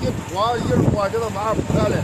一拖，一拖，就到晚上不了。